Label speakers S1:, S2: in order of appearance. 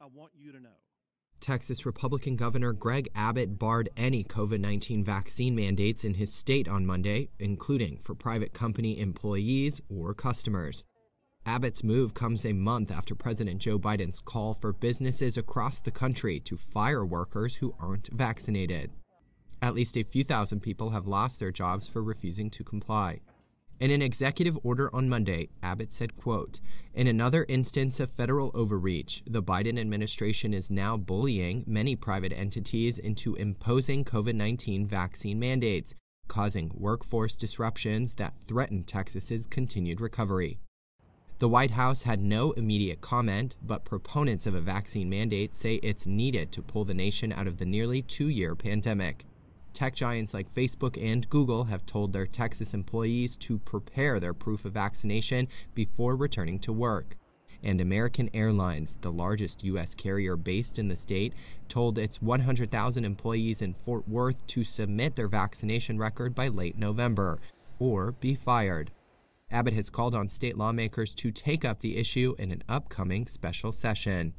S1: I want you to know.
S2: Texas Republican Governor Greg Abbott barred any COVID 19 vaccine mandates in his state on Monday, including for private company employees or customers. Abbott's move comes a month after President Joe Biden's call for businesses across the country to fire workers who aren't vaccinated. At least a few thousand people have lost their jobs for refusing to comply. In an executive order on Monday, Abbott said, quote, In another instance of federal overreach, the Biden administration is now bullying many private entities into imposing COVID 19 vaccine mandates, causing workforce disruptions that threaten Texas's continued recovery. The White House had no immediate comment, but proponents of a vaccine mandate say it's needed to pull the nation out of the nearly two year pandemic tech giants like Facebook and Google have told their Texas employees to prepare their proof of vaccination before returning to work. And American Airlines, the largest U.S. carrier based in the state, told its 100,000 employees in Fort Worth to submit their vaccination record by late November or be fired. Abbott has called on state lawmakers to take up the issue in an upcoming special session.